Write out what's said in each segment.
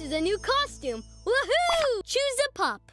is a new costume. Woohoo! Choose a pup.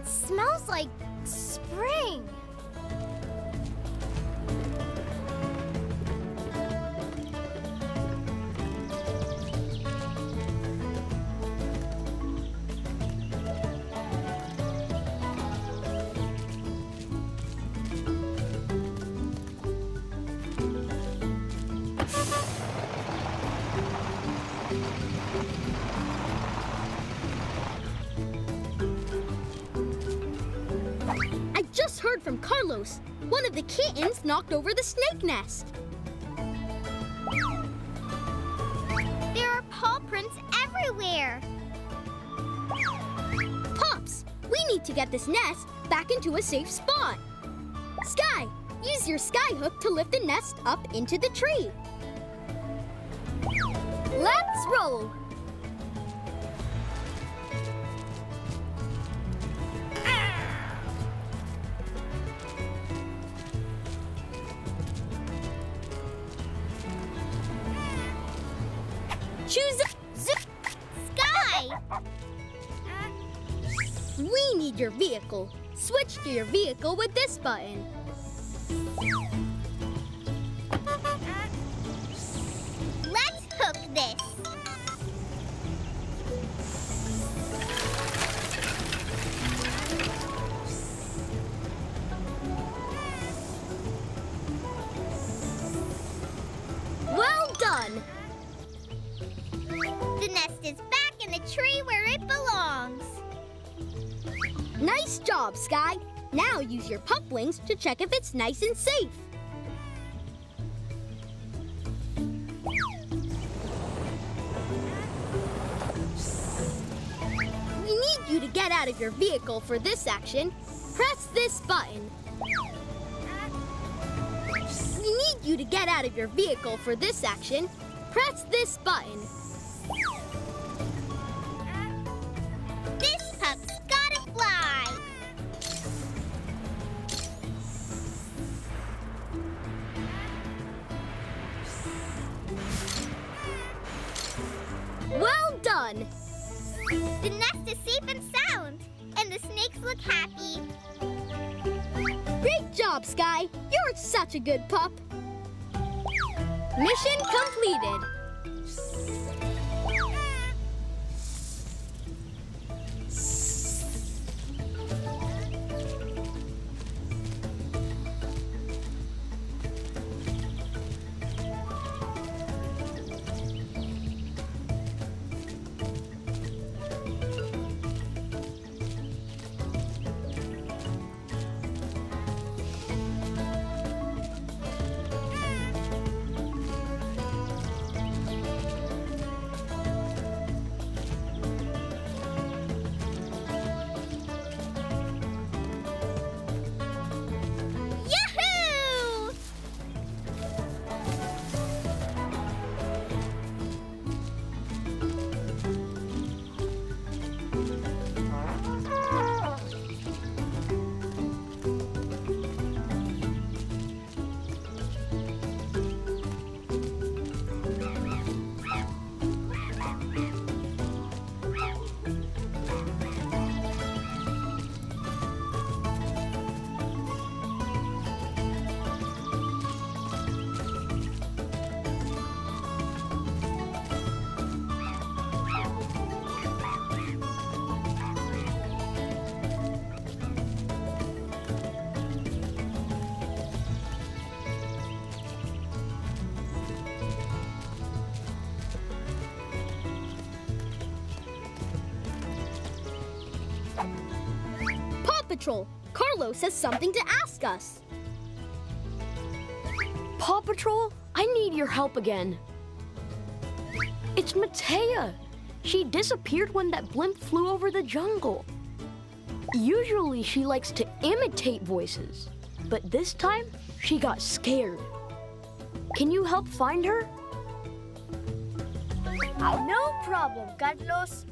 It smells like spring. Knocked over the snake nest. There are paw prints everywhere. Pops, we need to get this nest back into a safe spot. Sky, use your sky hook to lift the nest up into the tree. Let's roll. Vehicle with this button. Wings to check if it's nice and safe. We need you to get out of your vehicle for this action. Press this button. We need you to get out of your vehicle for this action. Press this button. Well. The nest is safe and sound, and the snakes look happy. Great job, Sky. You're such a good pup. Mission completed. Patrol. Carlos has something to ask us. Paw Patrol, I need your help again. It's Matea. She disappeared when that blimp flew over the jungle. Usually she likes to imitate voices, but this time she got scared. Can you help find her? Oh, no problem, Carlos.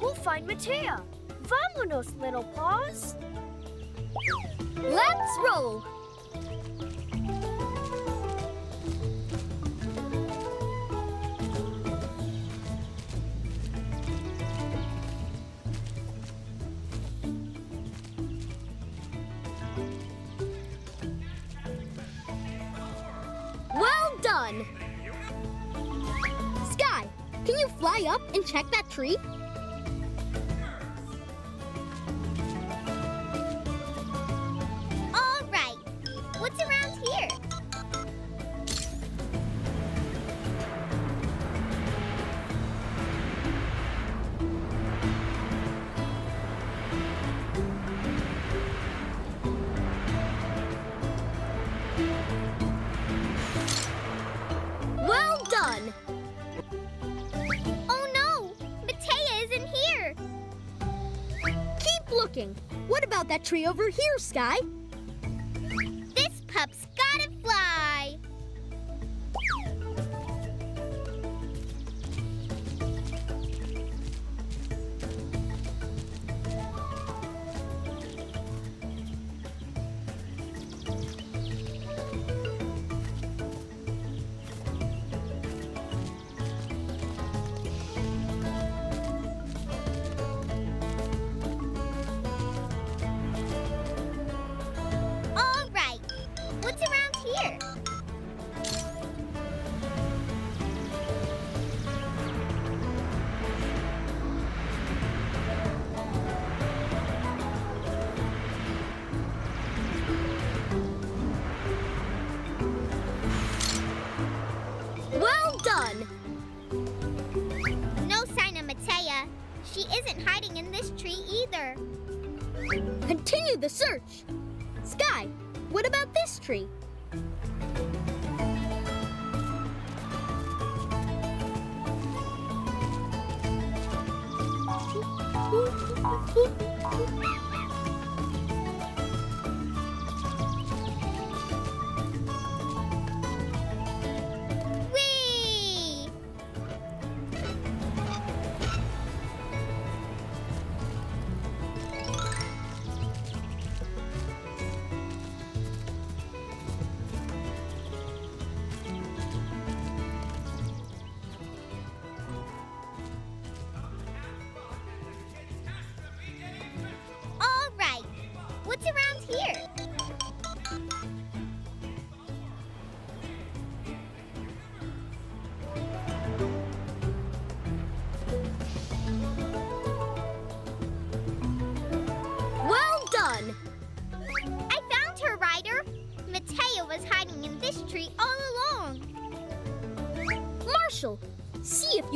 We'll find Matea. Vámonos, little paws. Let's roll. Well done. Sky, can you fly up and check that tree? That tree over here, Sky? Whee!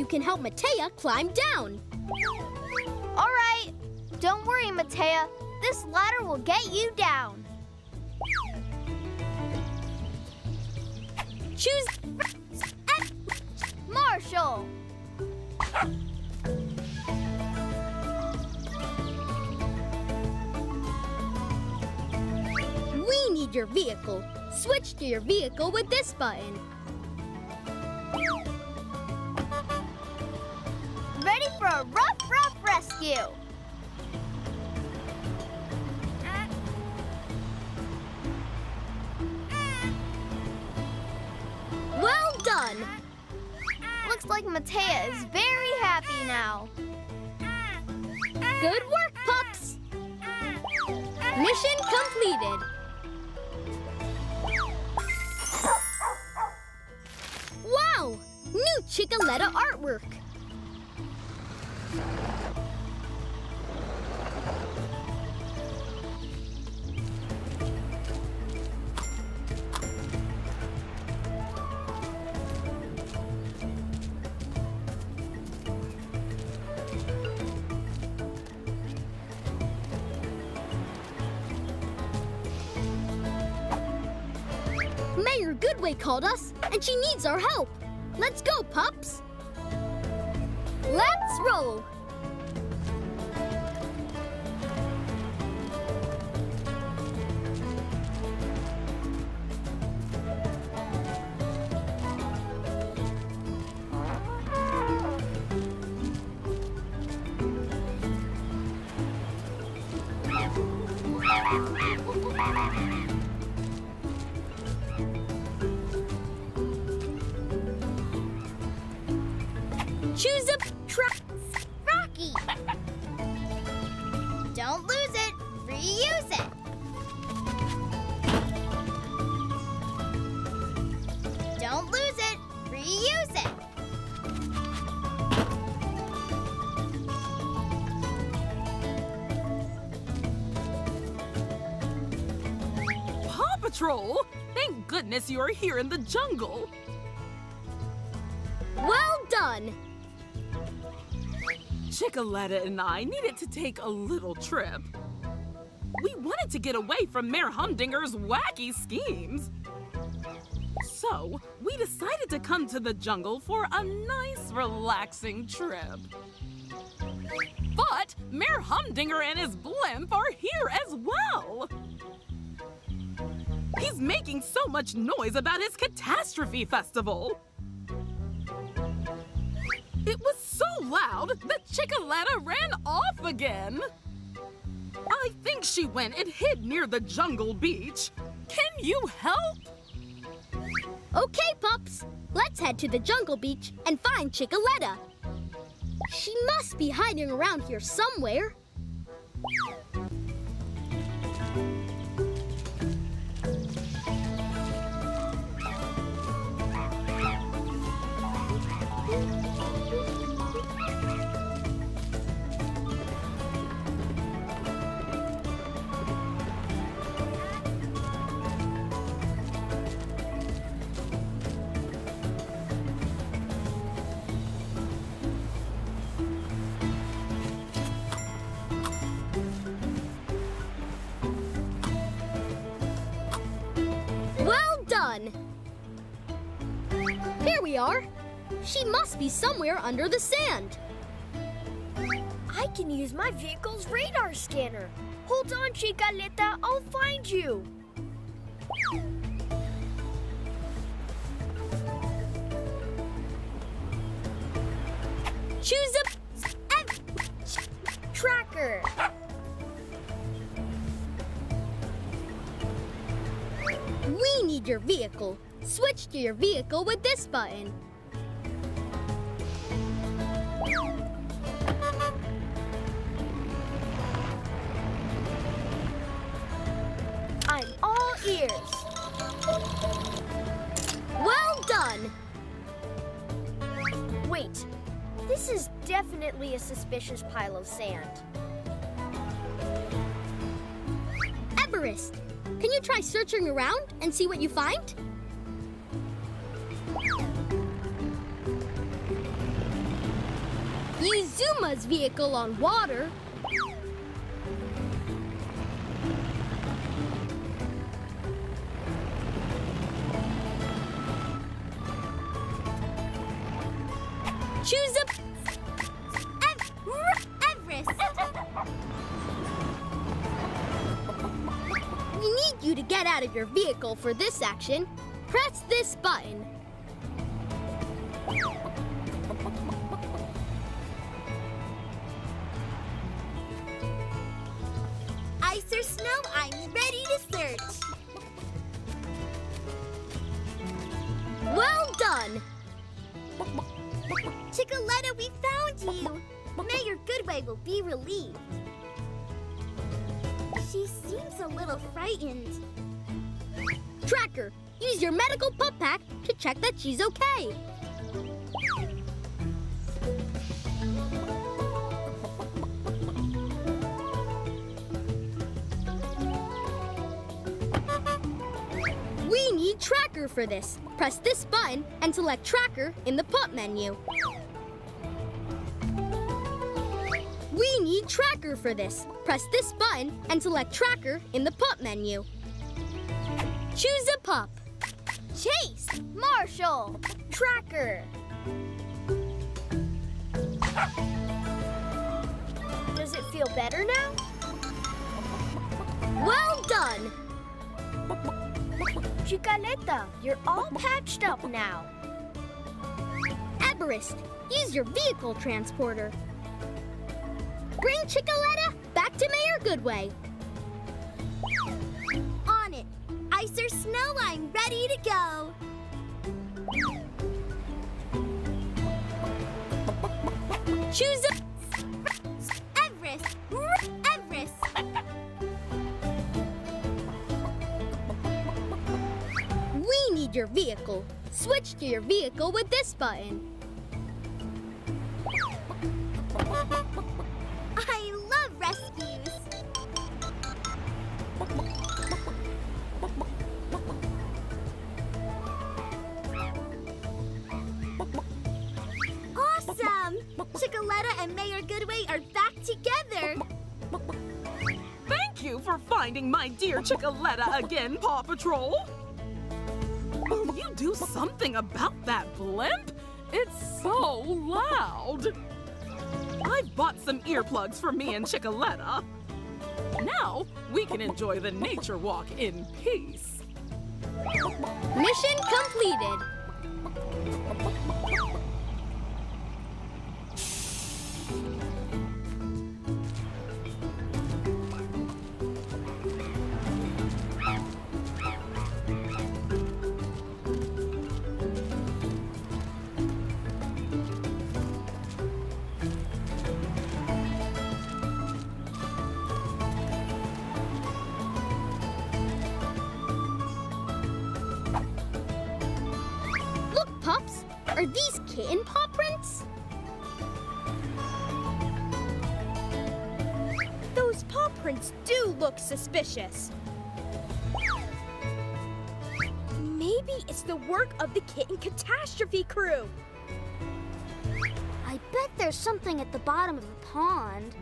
Can help Matea climb down. All right. Don't worry, Matea. This ladder will get you down. Choose Marshall. We need your vehicle. Switch to your vehicle with this button. A rough, rough rescue. Well done. Looks like Matea is very happy now. Good work, pups. Mission completed. Wow! New Chickaletta artwork. Mayor Goodway called us, and she needs our help. Let's go, pups! Roll. Choose Thank goodness you are here in the jungle. Well done. Chickaletta and I needed to take a little trip. We wanted to get away from Mayor Humdinger's wacky schemes. So, we decided to come to the jungle for a nice, relaxing trip. But Mayor Humdinger and his blimp are here as well. He's making so much noise about his catastrophe festival. It was so loud that Chickaletta ran off again. I think she went and hid near the jungle beach. Can you help? Okay, pups. Let's head to the jungle beach and find Chickaletta. She must be hiding around here somewhere. Done! Here we are. She must be somewhere under the sand. I can use my vehicle's radar scanner. Hold on, Chickaletta. I'll find you. Choose a Tracker. Need your vehicle. Switch to your vehicle with this button. I'm all ears. Well done! Wait, this is definitely a suspicious pile of sand. Everest, can you try searching around and see what you find? Use Zuma's vehicle on water. Choose a you to get out of your vehicle for this action. Press this button. A little frightened. Tracker, use your medical pup pack to check that she's okay. We need Tracker for this. Press this button and select Tracker in the pup menu. Tracker for this. Press this button and select Tracker in the pup menu. Choose a pup. Chase! Marshall! Tracker. Does it feel better now? Well done! Chickaletta, you're all patched up now. Everest, use your vehicle transporter. Bring Chickaletta back to Mayor Goodway. On it! Icer Snowline ready to go! Choose a Everest! Everest! We need your vehicle. Switch to your vehicle with this button. My dear Chickaletta again, Paw Patrol. Will you do something about that blimp? It's so loud. I've bought some earplugs for me and Chickaletta. Now we can enjoy the nature walk in peace. Mission completed. Kitten paw prints? Those paw prints do look suspicious. Maybe it's the work of the Kitten Catastrophe crew. I bet there's something at the bottom of the pond.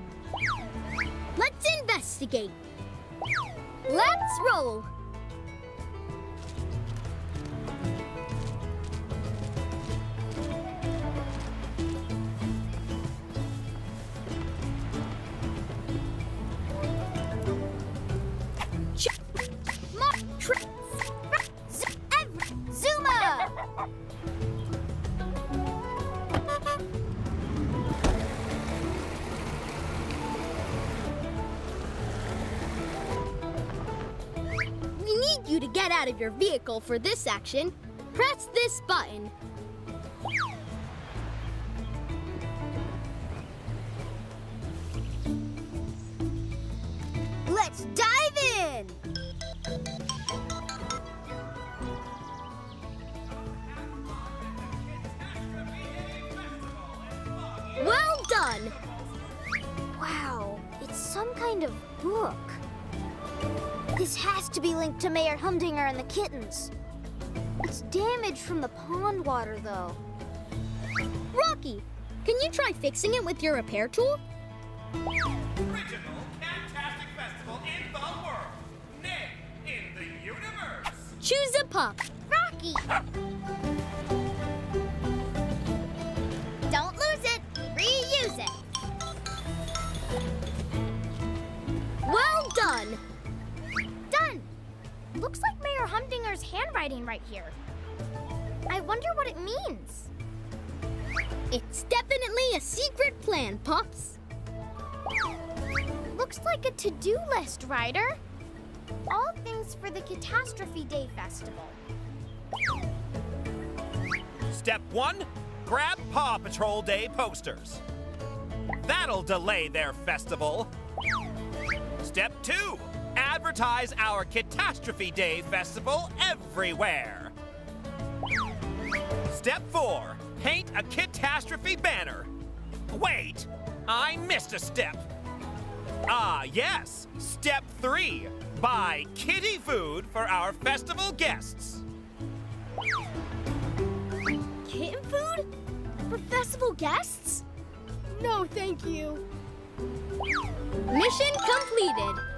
Let's investigate. Let's roll. You to get out of your vehicle for this action. Press this button. Let's dive linked to Mayor Humdinger and the kittens. It's damaged from the pond water, though. Rocky, can you try fixing it with your repair tool? original Fantastic Festival in the world. Nay, in the universe. Choose a pup. Rocky! Mayor handwriting right here. I wonder what it means. It's definitely a secret plan, Pups. Looks like a to-do list, Ryder. All things for the Catastrophe Day Festival. Step one, grab Paw Patrol Day posters. That'll delay their festival. Step two, advertise our Catastrophe Day Festival everywhere. Step four, paint a catastrophe banner. Wait, I missed a step. Ah, yes, step three, buy kitty food for our festival guests. Kitten food? For festival guests? No, thank you. Mission completed.